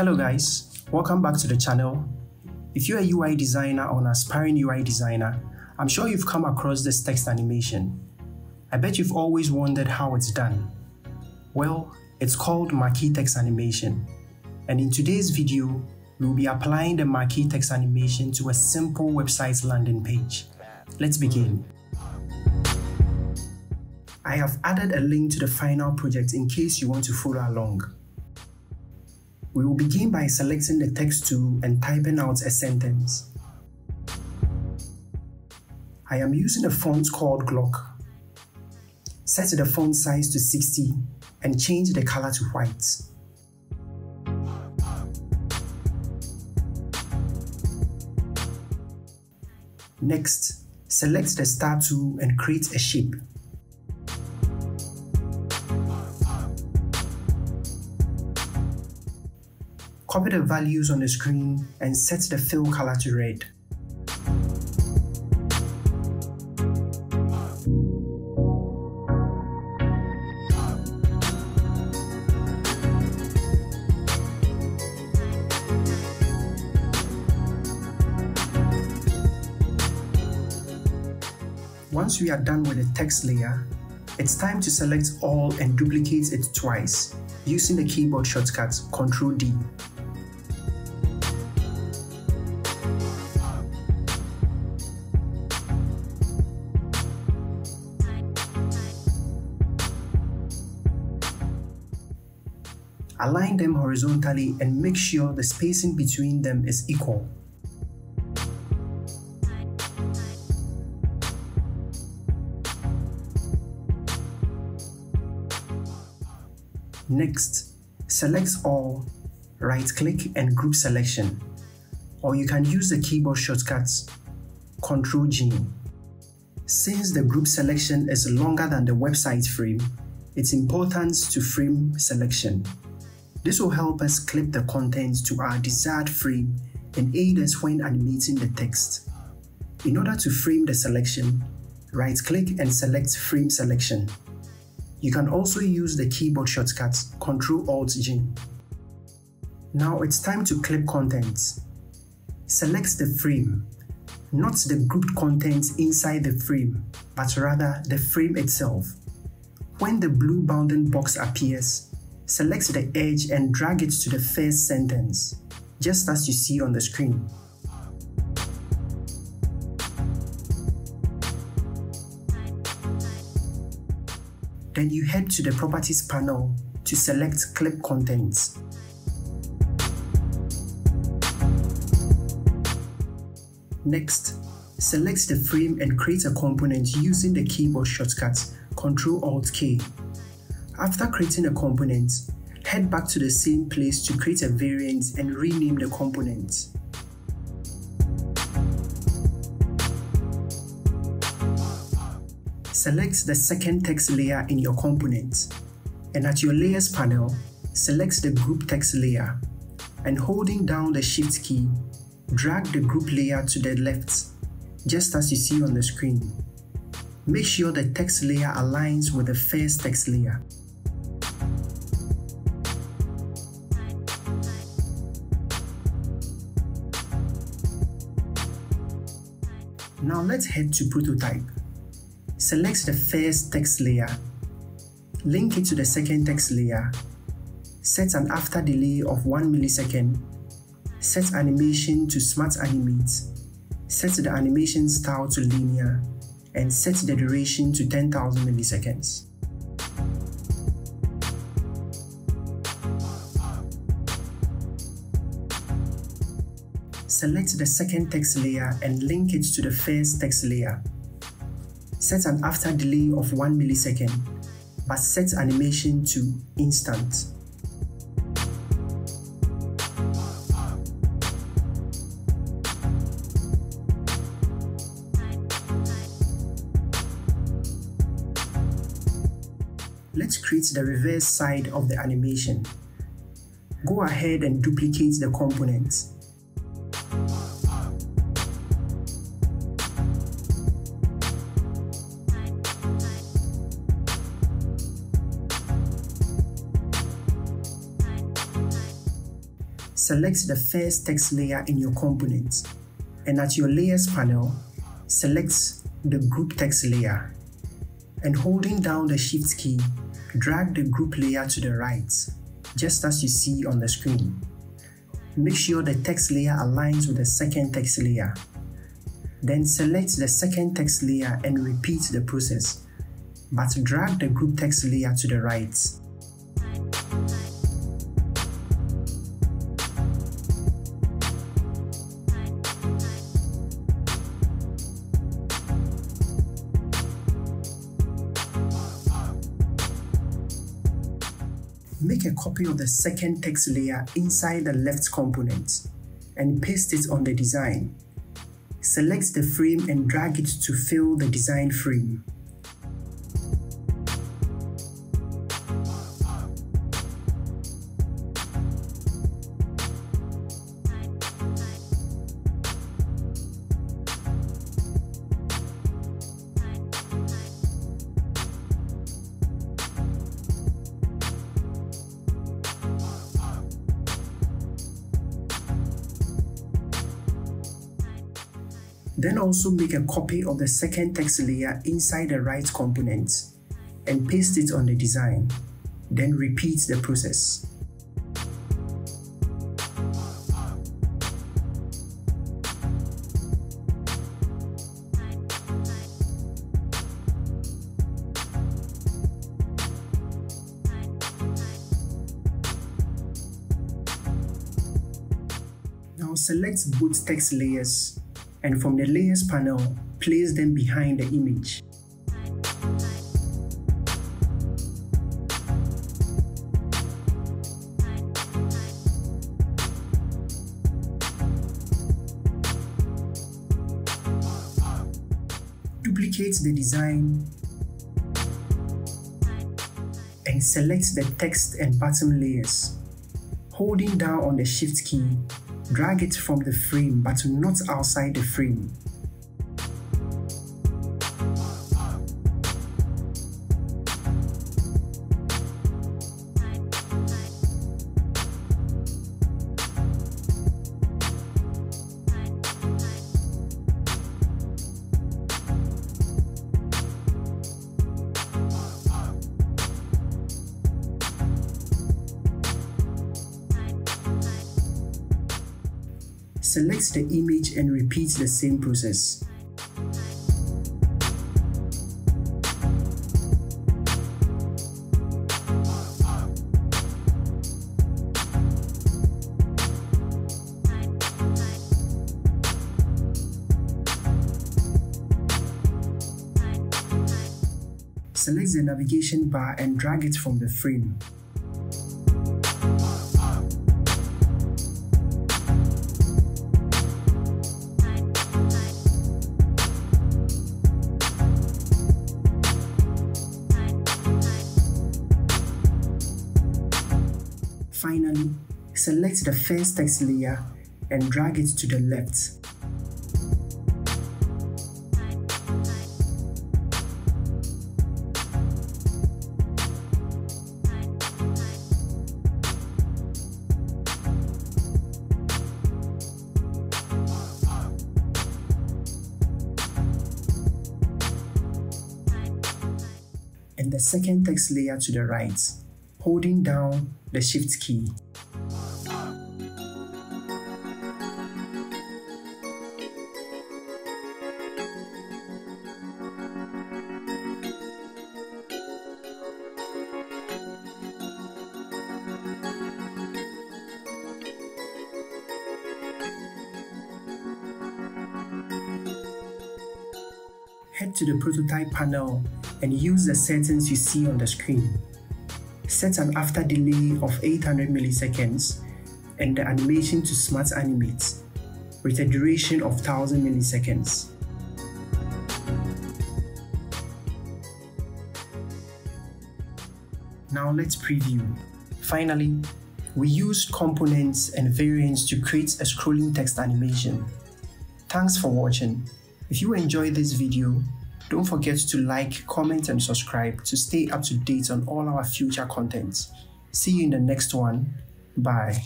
Hello guys, welcome back to the channel. If you're a UI designer or an aspiring UI designer, I'm sure you've come across this text animation. I bet you've always wondered how it's done. Well, it's called marquee text animation. And in today's video, we'll be applying the marquee text animation to a simple website's landing page. Let's begin. I have added a link to the final project in case you want to follow along. We will begin by selecting the text tool and typing out a sentence. I am using a font called Glock. Set the font size to 60 and change the color to white. Next, select the star tool and create a shape. Copy the values on the screen and set the fill color to red. Once we are done with the text layer, it's time to select all and duplicate it twice using the keyboard shortcut Ctrl D. Align them horizontally and make sure the spacing between them is equal. Next, select all, right-click and group selection, or you can use the keyboard shortcuts Ctrl G. Since the group selection is longer than the website frame, it's important to frame selection. This will help us clip the content to our desired frame and aid us when animating the text. In order to frame the selection, right-click and select Frame Selection. You can also use the keyboard shortcut Ctrl-Alt-G. Now it's time to clip content. Select the frame, not the grouped contents inside the frame, but rather the frame itself. When the blue bounding box appears, select the edge and drag it to the first sentence, just as you see on the screen. Then you head to the Properties panel to select Clip Contents. Next, select the frame and create a component using the keyboard shortcut Ctrl-Alt-K after creating a component, head back to the same place to create a variant and rename the component. Select the second text layer in your component, and at your Layers panel, select the Group Text layer, and holding down the Shift key, drag the group layer to the left, just as you see on the screen. Make sure the text layer aligns with the first text layer. Now let's head to prototype. Select the first text layer. Link it to the second text layer. Set an after delay of 1 millisecond. Set animation to smart animate. Set the animation style to linear and set the duration to 10,000 milliseconds. Select the second text layer and link it to the first text layer. Set an after delay of 1 millisecond, but set animation to instant. Let's create the reverse side of the animation. Go ahead and duplicate the components. Select the first text layer in your component and at your layers panel, select the group text layer and holding down the shift key, drag the group layer to the right, just as you see on the screen. Make sure the text layer aligns with the second text layer. Then select the second text layer and repeat the process, but drag the group text layer to the right. Make a copy of the second text layer inside the left component and paste it on the design. Select the frame and drag it to fill the design frame. Then also make a copy of the second text layer inside the right component and paste it on the design. Then repeat the process. Now select both text layers and from the layers panel, place them behind the image. Duplicate the design and select the text and bottom layers. Holding down on the shift key, drag it from the frame but not outside the frame. Select the image and repeat the same process. Select the navigation bar and drag it from the frame. Finally, select the first text layer and drag it to the left. and the second text layer to the right, holding down the Shift key. Head to the prototype panel and use the settings you see on the screen. Set an after delay of 800 milliseconds and the animation to smart animate with a duration of 1000 milliseconds. Now let's preview. Finally, we used components and variants to create a scrolling text animation. Thanks for watching. If you enjoyed this video, don't forget to like, comment, and subscribe to stay up to date on all our future content. See you in the next one. Bye.